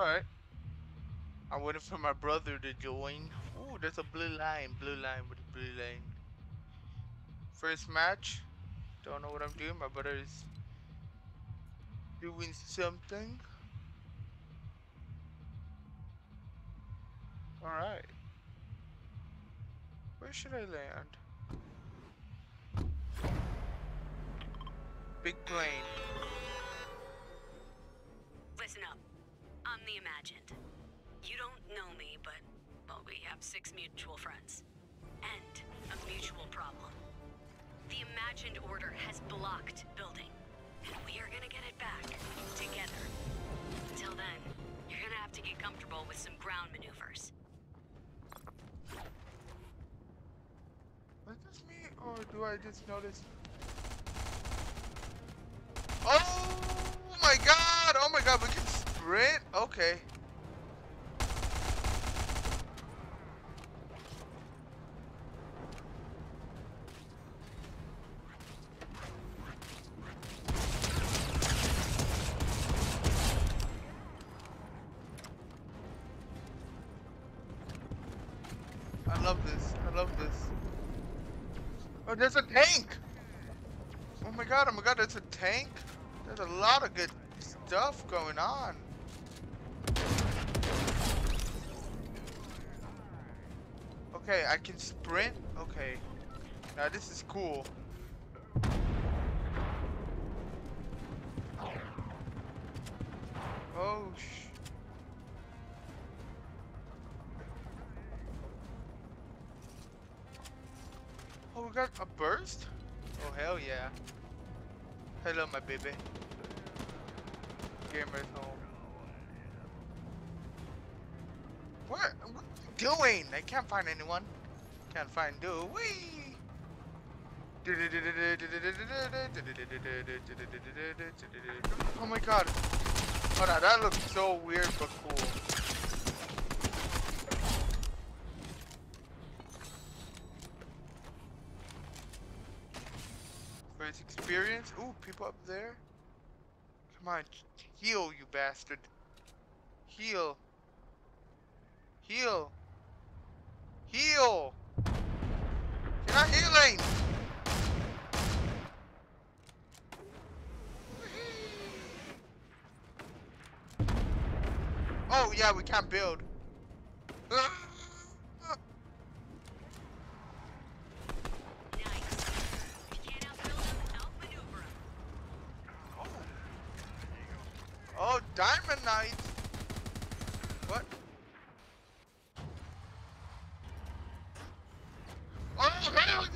Alright. I'm waiting for my brother to join. Ooh, there's a blue line. Blue line with a blue line. First match. Don't know what I'm doing. My brother is doing something. Alright. Where should I land? Big plane. Listen up. I'm the Imagined. You don't know me, but, well, we have six mutual friends. And a mutual problem. The Imagined Order has blocked building. And we are gonna get it back. Together. Until then, you're gonna have to get comfortable with some ground maneuvers. Was this me or do I just notice? Oh my god! Oh my god, we can sprint? Okay. I love this. I love this. Oh, there's a tank! Oh my god, oh my god, there's a tank? There's a lot of good stuff going on. Okay, I can sprint? Okay. Now this is cool. Oh, sh Oh, we got a burst? Oh, hell yeah. Hello, my baby. Gamer's home. Doing? I can't find anyone. Can't find do we? Oh my god. Oh no, that looks so weird but cool. First experience. Ooh, people up there. Come on, heal, you bastard. Heal. Heal. Heal. You're not healing. Oh yeah, we can't build. Nice. If you can't outbuild them, outmaneuver 'em. Oh, Diamond Knight. What? Oh, hell!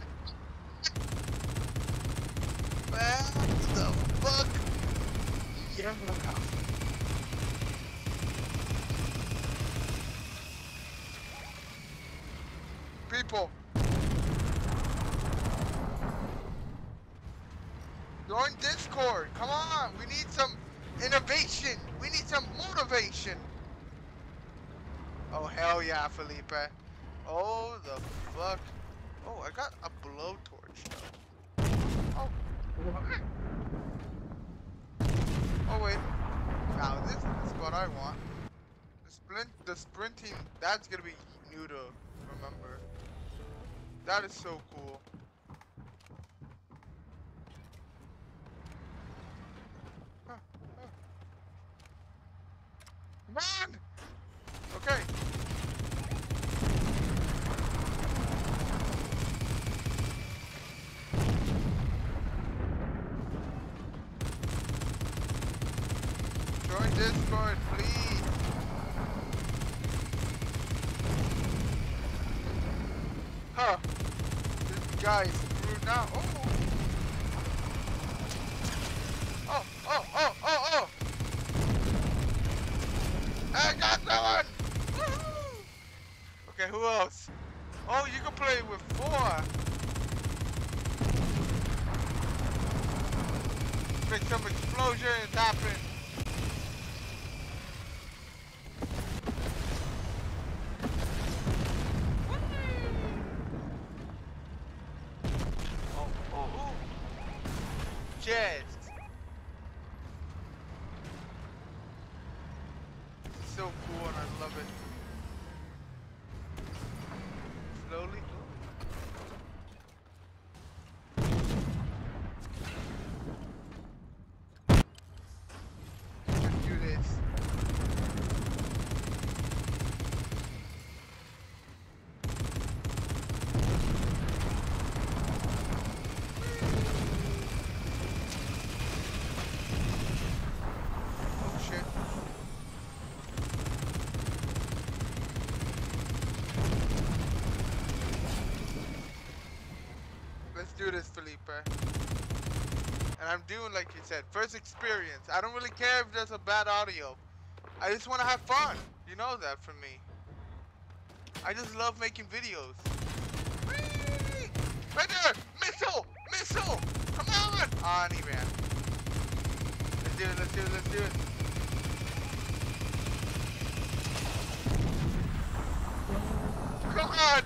What the fuck? Yeah. People. Join Discord. Come on. We need some innovation. We need some motivation. Oh, hell yeah, Felipe. Oh, the fuck. Oh, I got a blowtorch, though. Oh. okay. Oh, wait. Now, this is what I want. The sprint, sprinting, that's gonna be new to remember. That is so cool. Huh, huh. Come on! Okay. Join Discord, please. Huh. This guy's screwed now. Oh. Oh, oh, oh, oh, oh. I got someone! Woohoo! Okay, who else? Oh, you can play with four. Make some explosions happen. Oh, oh, oh. Jazz. So do this, Felipe. And I'm doing like you said, first experience. I don't really care if there's a bad audio. I just want to have fun. You know that from me. I just love making videos. Whee! Right there! Missile! Missile! Come on! On, he ran. Let's do it, let's do it, let's do it. Come on!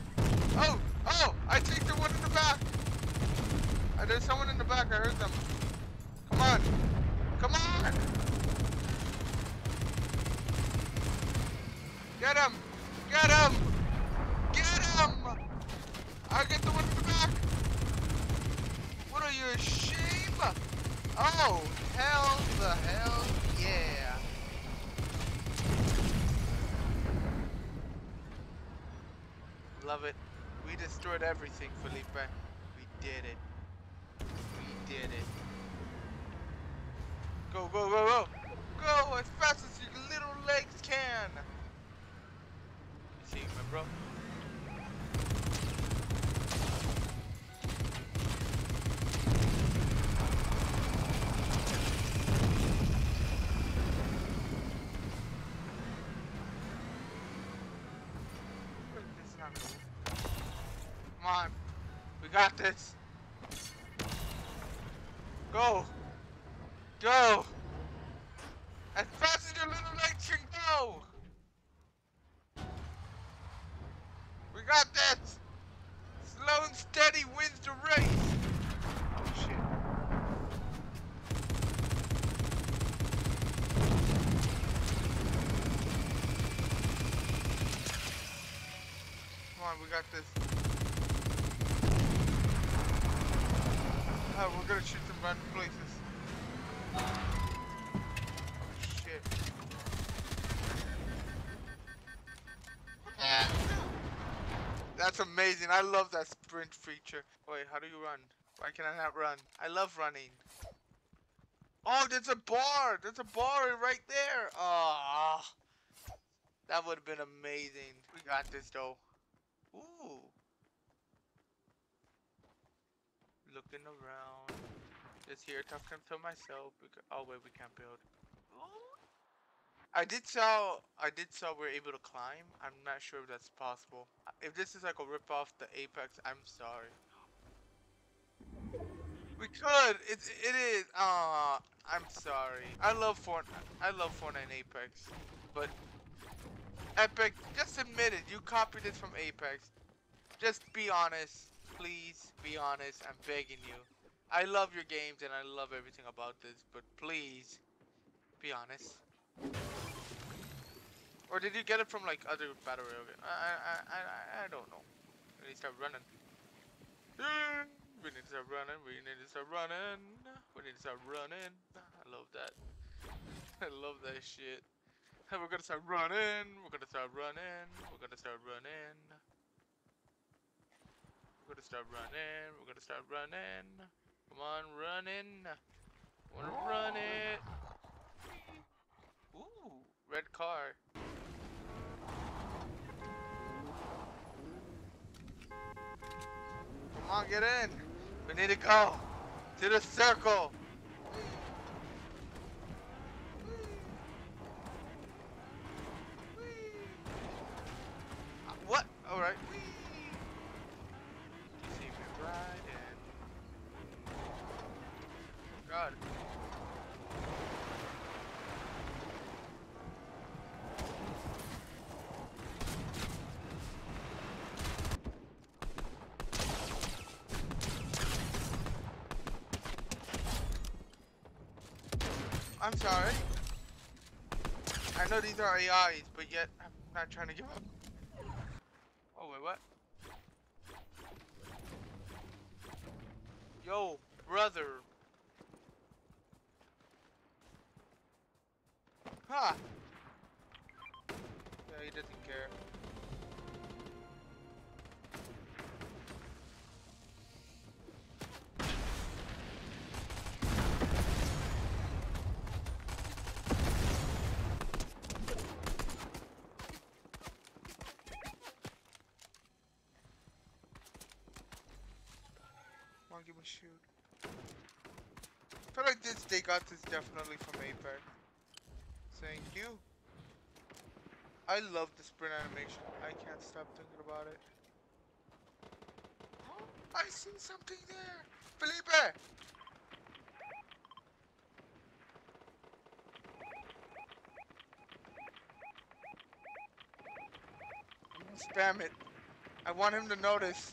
Oh! Oh! I think the one in the back! Uh, there's someone in the back, I heard them. Come on! Come on! Get him! Get him! Get him! I get the one in the back! What are you, ashamed? Oh, hell the hell yeah! Love it. We destroyed everything, Felipe. We did it. We did it. Go, go, go, go! Go as fast as your little legs can! You see me, bro? This is not gonna work. Come on. We got. Go. Go. Amazing. I love that sprint feature. Wait, how do you run? Why can I not run? I love running. Oh, there's a bar. There's a bar right there. Ah, that would have been amazing. We got this though. Ooh. Looking around. Just here talking to myself. Because, oh wait, we can't build. I did saw I did saw we're able to climb. I'm not sure if that's possible. If this is like a rip off the Apex, I'm sorry. We could. It it is. Uh I'm sorry. I love Fortnite. I love Fortnite Apex, but Epic, just admit it. You copied it from Apex. Just be honest, please. Be honest. I'm begging you. I love your games and I love everything about this, but please be honest. Or did you get it from like other battle royale? I I I I I don't know. We need to start running. We need to start running. We need to start running. We need to start running. I love that. I love that shit. We're gonna start running. We're gonna start running. We're gonna start running. We're gonna start running. We're gonna start running. Come on, running. Wanna run it? Red car. Come on, get in. We need to go to the circle. Uh, What? All right. God. I'm sorry. I know these are AIs, but yet I'm not trying to give up. Oh wait, what? Yo, brother. Huh. Yeah, he doesn't care. Shoot. I feel like this, they got this definitely from Apex. Thank you. I love the sprint animation. I can't stop thinking about it. I see something there! Felipe! Spam it. I want him to notice.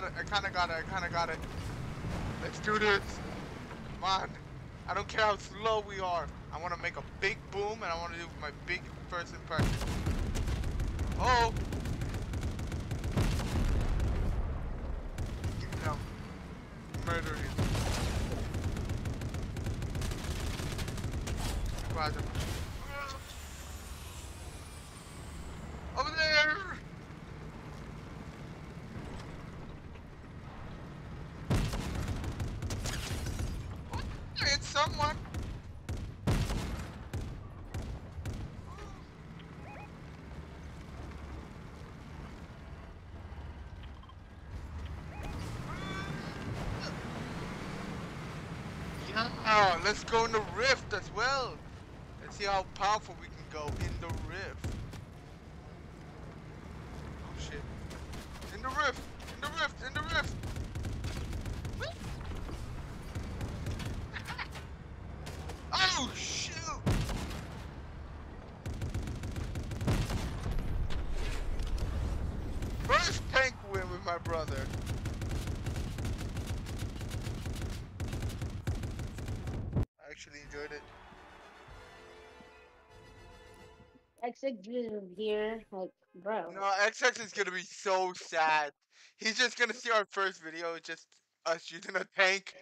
got it, I kinda got it, I kinda got it. Let's do this. Come on. I don't care how slow we are. I wanna make a big boom and I wanna do my big first impression. Oh! No. Murder him. Squadron. Over there! It's someone! Let's go in the rift as well. Let's see how powerful we can go in the rift. Oh shit. In the rift! In the rift! In the rift! Oh shoot! First tank win with my brother. I actually enjoyed it. XX is here, like, bro. No, XX is gonna be so sad. He's just gonna see our first video, just us using a tank.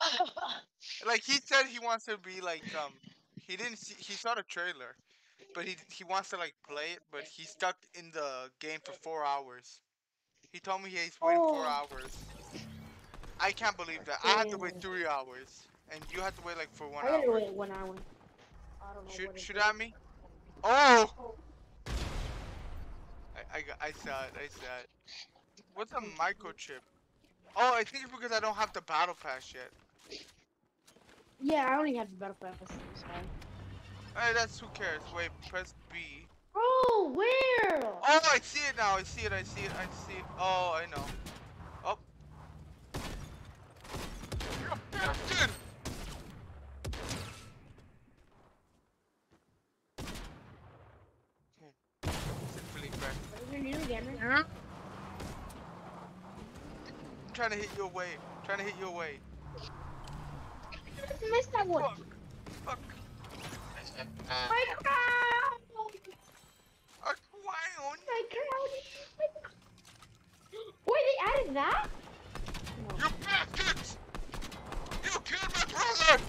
Like he said, he wants to be like um. He didn't see. He saw the trailer, but he he wants to like play it, but he's stuck in the game for four hours. He told me he's waiting four hours. I can't believe that. I had to wait three hours, and you had to wait like for one I gotta hour. wait one hour. I don't know Shoot, shoot at me. Oh! I, I, I saw it, I saw it. What's a microchip? Oh, I think it's because I don't have the battle pass yet. Yeah, I only have the battle pass. So. Hey, that's who cares. Wait, press B. Bro, where? Oh, I see it now. I see it. I see it. I see it. Oh, I know. Oh. You bastard! Sit Felipe. What is your new gamer? Yeah? I'm trying to hit your way. trying to hit your way. I missed that one. Fuck. Fuck. My crown! A clown. My crown! Wait, they added that? You bastards! You killed my brother!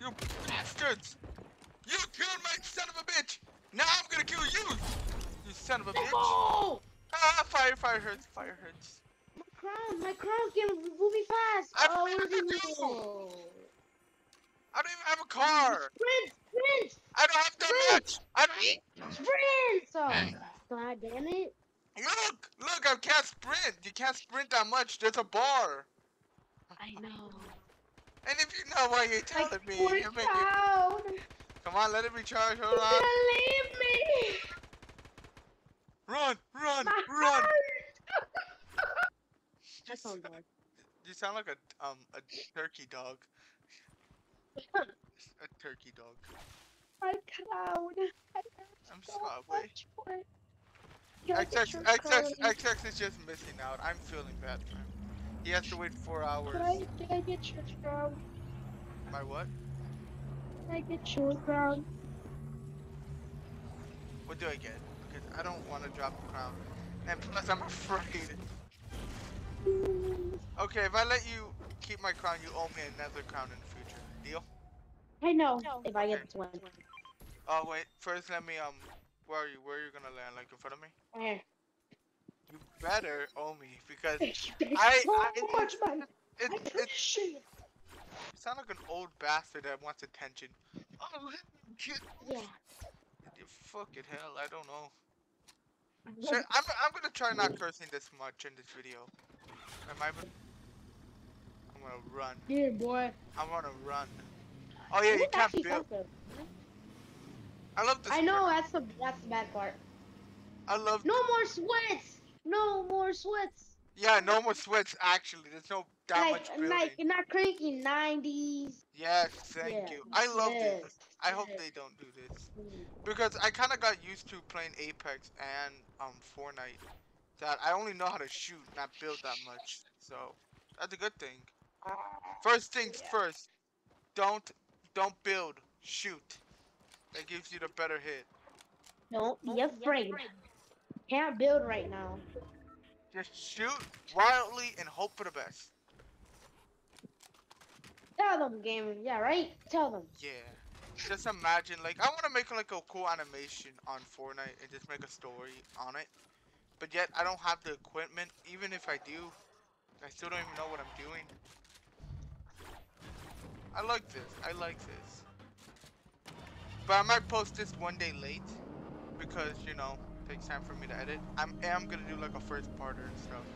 You hurts. You killed my son of a bitch. Now I'm gonna kill you. You son of a bitch. Oh! Ah, fire, fire hurts, fire hurts. My crown, my crown can move me fast. I oh, don't where's even go? I don't even have a car. Sprint, sprint, I don't have that much. I don't. sprint. Oh, god damn it. Look, look, I can't sprint. You can't sprint that much. There's a bar. I know. And if you know why you're telling Like, me, you're making. cow. Come on, let it recharge. Hold on. gonna leave me. Run, run, My run. heart. You, That sounds you sound like a um a turkey dog. A turkey dog. My crown. I I'm so sorry. much for it. Gotta get XX, XX. XX is just missing out. I'm feeling bad for him. He has to wait four hours. Can I, can I get your crown? My what? Can I get your crown? What do I get? Because I don't want to drop the crown. And plus, I'm afraid. Okay, if I let you keep my crown, you owe me another crown in the future. Deal? I know. If I get this one. Oh wait, first let me um. Where are you? Where are you gonna land? Like in front of me? There. You better owe me because There's I- so I- much money. it I it appreciate it. you sound like an old bastard that wants attention. Oh, let me get Yeah. you fucking hell. I don't know. I Shit, love- I'm I'm gonna try not cursing this much in this video. Am I? I'm gonna run. Yeah, boy. I wanna run. Oh yeah, you can't build. something. I love this. I know that's the that's the bad part. I love. No more sweats. No more sweats. Yeah, no more sweats. Actually, there's no that like much building. like not cranking 90s. Yes, thank Yeah, you. I love yes, this. I hope yes. they don't do this because I kind of got used to playing Apex and um Fortnite. That I only know how to shoot, not build that much. So that's a good thing. First things Yeah. first. Don't don't build. Shoot. That gives you the better hit. Don't be afraid. Can't build right now. Just shoot wildly and hope for the best. Tell them, gamer. Yeah, right. Tell them. Yeah. Just imagine, like, I want to make like a cool animation on Fortnite and just make a story on it. But yet, I don't have the equipment. Even if I do, I still don't even know what I'm doing. I like this. I like this. But I might post this one day late because you know it takes time for me to edit. I'm am gonna do like a first parter and stuff.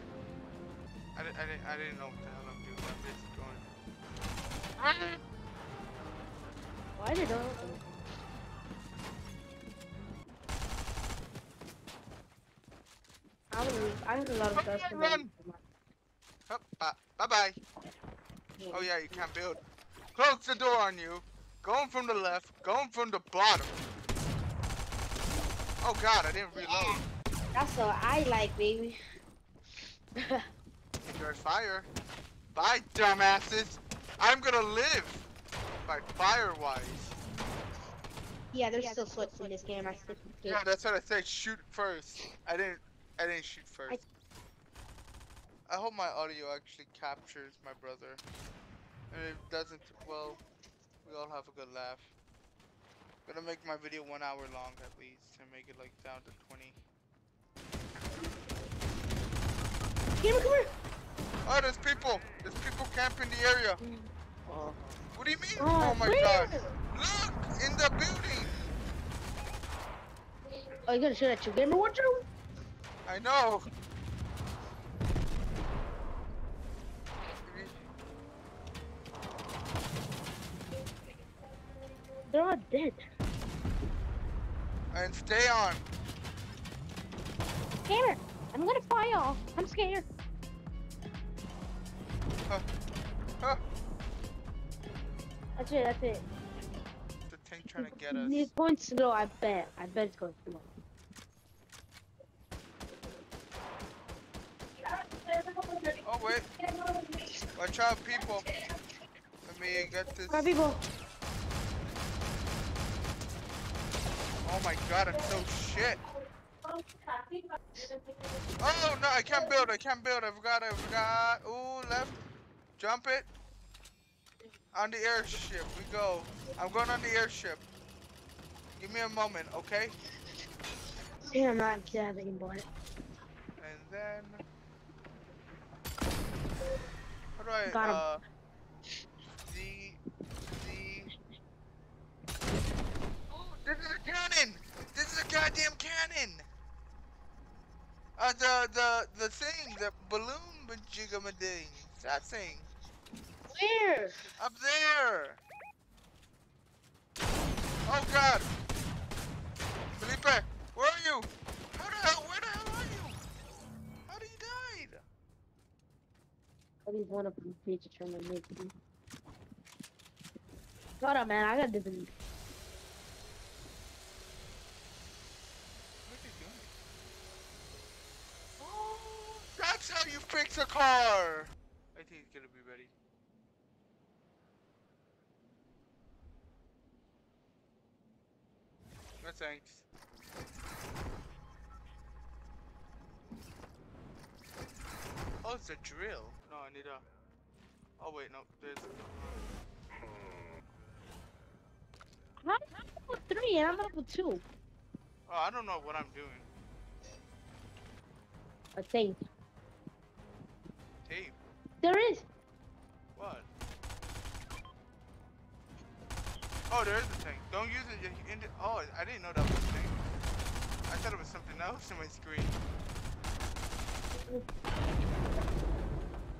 I, I, didn't, I didn't know what the hell I'm doing. I'm just going. Why did it I would leave. I have a lot of stuff to Run! Oh, bye, bye bye. Oh yeah, you can't build. Close the door on you. Going from the left, going from the bottom. Oh god, I didn't reload. That's what I like, baby. Enjoy fire. Bye, dumbasses. I'm gonna live by fire-wise. yeah, there's still sweats in this game. I still Yeah, that's what I said. Shoot first. I didn't. I didn't shoot first. I hope my audio actually captures my brother. And if it doesn't, well, we all have a good laugh. Gonna make my video one hour long at least, and make it like down to 20. Gamer, come here. Oh, there's people! There's people camping the area! Oh, What do you mean? oh Oh my where? god! Look! In the building! Oh, you gonna shoot at you, gamer? What you? I know! They're all dead. And stay on! Gamer, I'm gonna fly off. I'm scared. Huh, That's it. That's it. the tank trying to get us. These points go. I bet. I bet it's going to watch out people. Let me get this. On, people. Oh my god, I'm so shit. Oh no, I can't build, I can't build, I forgot, I forgot. Ooh, left. Jump it. on the airship. We go. I'm going on the airship. Give me a moment, okay? Yeah, I'm not yeah, they can buy it. And then. How do I? Got him. uh. Z. Z. Oh, this is a cannon! This is a goddamn cannon! Uh, the the the thing, the balloon jigamading. That thing. Where? Up there! Oh god! Felipe, where are you? At least one of them needs to turn my make me. Shut up, man. I got different. What are doing? Oh, that's how you fix a car! I think it's gonna be ready. No thanks. Oh, it's a drill. I need a. Oh wait, no, there's. I'm level three and I'm level two. Oh, I don't know what I'm doing. A think Tape. there is. What? Oh, there is a tank. Don't use it. you- In the, oh, I didn't know that was a tank. I thought it was something else in my screen.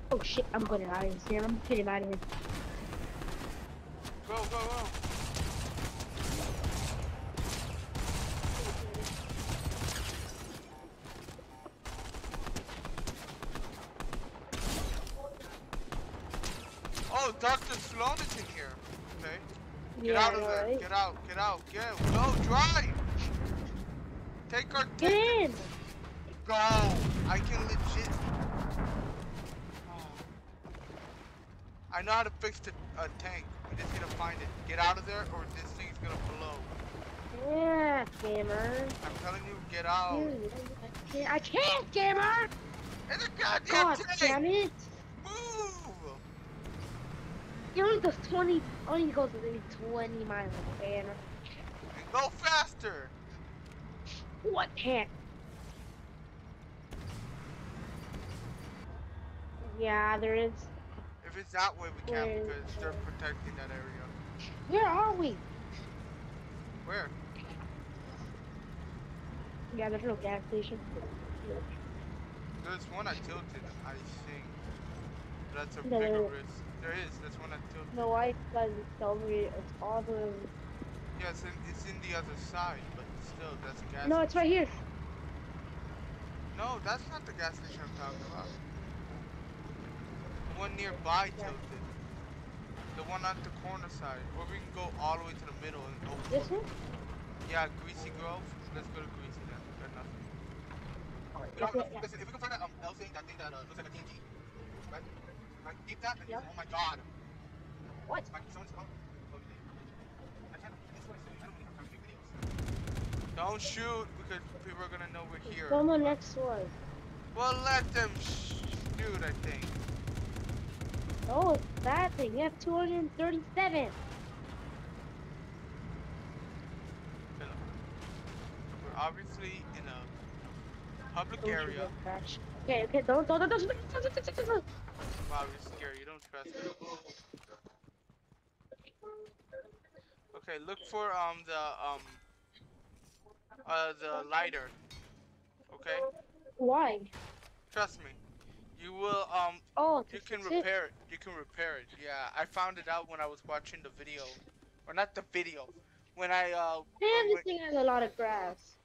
Oh shit! I'm getting out of here. I'm getting out of here. Go, go, go. Oh, Dr. Slone is in here. Okay. Get yeah, out of there. right. Get out. Get out. Get. out. Go. Drive. Take our. Get in. Go. I can legit. I know how to fix the uh, tank. We just need to find it. Get out of there, or this thing's gonna blow. Yeah, gamer. I'm telling you, get out. Dude, I can't, I can't, gamer. It's a goddamn God tank. damn it! Move. It only goes 20. Only goes maybe 20 miles. And go faster. What can't? Yeah, there is. If it's that way, we can't because they're protecting that area. Where are we? Where? Yeah, there's no gas station. There's one I Tilted, I think. That's a No, bigger risk. There is. There's one I Tilted. No, I because it's over. It's all the. Yeah, it's in, it's in the other side, but still, that's a gas No, it's right here. No, that's not the gas station I'm talking about. The one nearby Tilted. The one on the corner side, where we can go all the way to the middle and go. This one? Yeah, Greasy Grove. Let's go to Greasy then. Good enough. That's know, yeah. listen, if we can find that um, L thing, that thing that uh, looks like a TNT, right? Right, keep that. And Yep. Oh my God. What? Like, someone's oh, oh, they- I can't. This I don't really have time to make videos. Don't shoot because people are gonna know we're here. Someone next door. Well, let them shoot. I think. Oh, it's that thing. You have 237. We're obviously in a public Don't area. crash. Okay, okay, don't, don't, don't, don't, don't, don't, don't, don't, don't. Wow, you're scary. You don't trust me. Okay, look for um the um uh the lighter. Okay, Why? trust me. You will um Oh, you can fix it? repair it. You can repair it. Yeah, I found it out when I was watching the video, or not the video. When I uh Man, this thing has a lot of grass.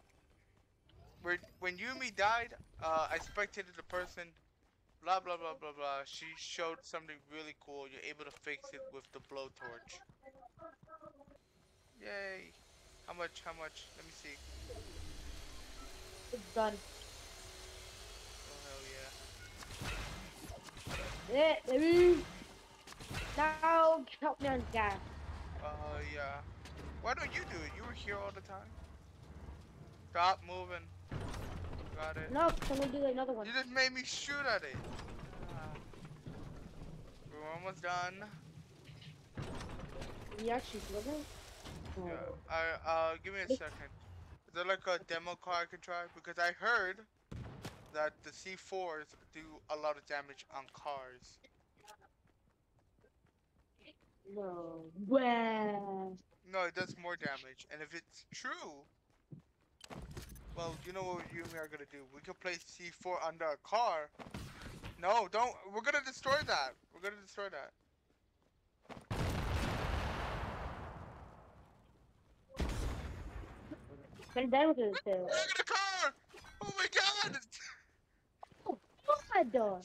when, when Yumi died, uh I spectated the person. Blah blah blah blah blah. She showed something really cool. You're able to fix it with the blowtorch. Yay! How much? How much? Let me see. It's done. Oh hell yeah! Baby. Now help me on gas. Uh yeah. Why don't you do it? You were here all the time. Stop moving. Got it. No, I'm gonna do another one. You just made me shoot at it. Ah. We're almost done. You actually did it? Oh. Yeah. I uh give me a second. Is there like a demo car I can try? Because I heard that the C4s do a lot of damage on cars. No. Well. No, it does more damage. And if it's true, well, you know what you and me are gonna do? We can place C4 under a car. No, don't. We're gonna destroy that. We're gonna destroy that. Put it down with it. Look at the car! Oh my god! Oh, God.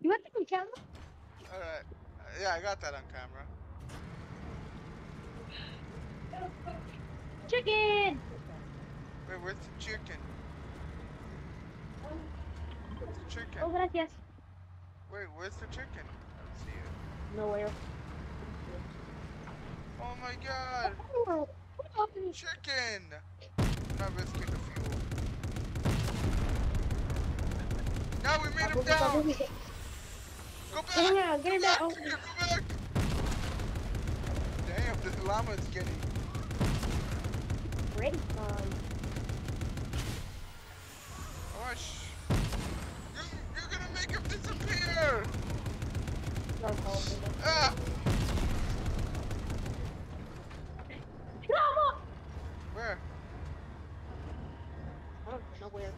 You got the camera? Alright. Yeah, I got that on camera. Chicken! Wait, where's the chicken? Where's the chicken? Oh, gracias. Wait, where's the chicken? I don't see it. Nowhere. Oh my god! Oh, Chicken! Not risking the fuel. Now we made him down! Go back! Get him out, get Go him back! Go back! Damn, this llama is getting... Ready? Um, Oh, sh... You're, you're gonna make him disappear! no, no, Ah! no. Where? Oh, nowhere.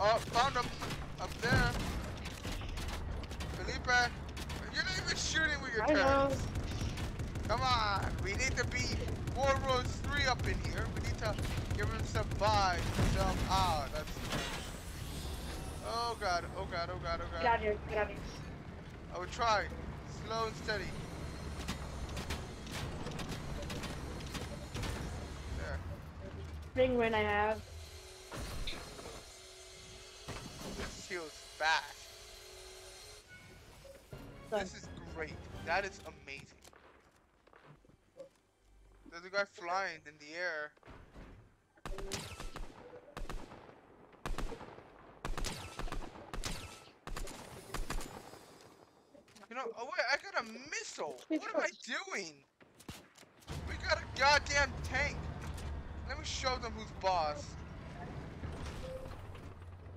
Oh, found him! Up there! Felipe! You're not even shooting with your I know. turrets! Come on! We need to be War Rose 3 up in here. We need to give him some vibes. Some... Ah, that's... Oh god, oh god, oh god, oh Get god. out of here, get out of here. I will try. Slow and steady. There. Ring when I have. This heals fast. Done. This is great. That is amazing. There's a guy flying in the air. You oh wait, I got a missile. What am I doing? We got a goddamn tank. Let me show them who's boss.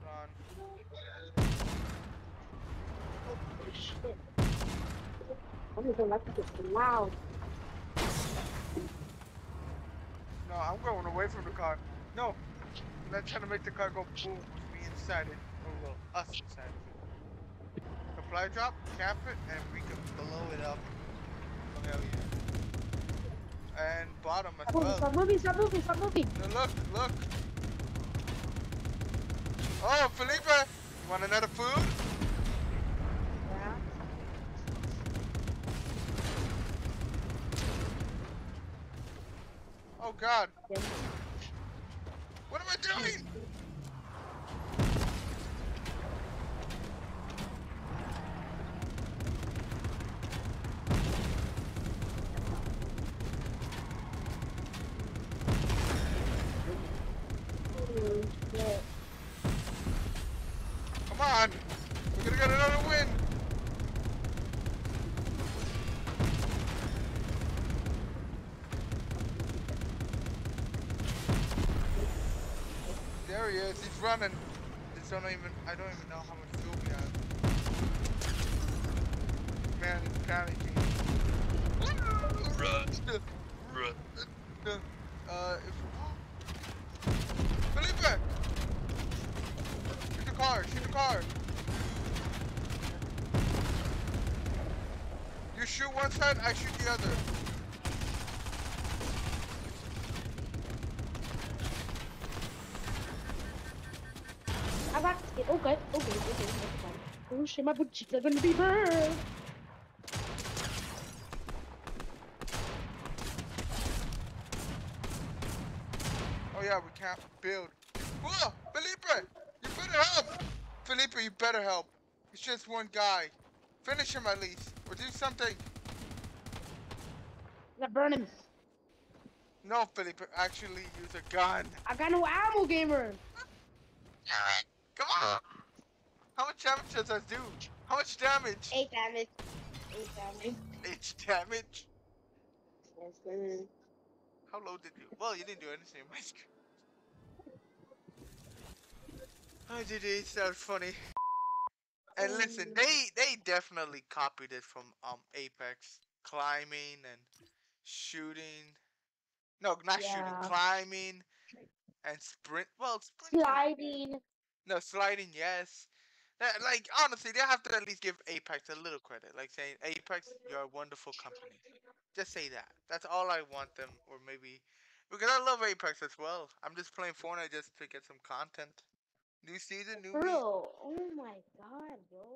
Hold on. Oh, shit. I'm gonna to get loud. No, I'm going away from the car. No, I'm not trying to make the car go boom with me inside it. Or well, us inside it. Supply drop, cap it, and we can blow it up. Hell yeah. And bottom as Stop well. stop moving, stop moving, stop moving. No, look, look. Oh, Felipe, you want another food? Yeah. Oh God, what am I doing? Holy shit. Come on, we're gonna get another win. There he is. He's running. Don't even. I don't even know how much fuel we have. Man, he's panicking. Run, run. Uh, if. Felipe! Shoot the car! Shoot the car! You shoot one side, I shoot the other. I got it. Okay, okay, okay, okay. fine. Oh shit, my butt cheeks are gonna be burned. Oh yeah, we can't build. Whoa! Felipe! You better help! Felipe, you better help. It's just one guy. Finish him at least. Or do something. I burn him. No, Felipe, actually use a gun. I got no ammo, gamer. Come on! How much damage does that do? How much damage? Eight damage. Eight damage. 8 damage. Yes, sir. How low did you? Well, you didn't do anything, Mike. I did it. That was funny. And listen, they they definitely copied it from um Apex, climbing and shooting. No, not shooting, climbing and sprint. Well, sprinting. Sliding. No, sliding, yes. That, like, honestly, they have to at least give Apex a little credit. Like saying, Apex, you're a wonderful company. Just say that. That's all I want them, or maybe because I love Apex as well. I'm just playing Fortnite just to get some content. New season, new. Bro, oh my god, bro.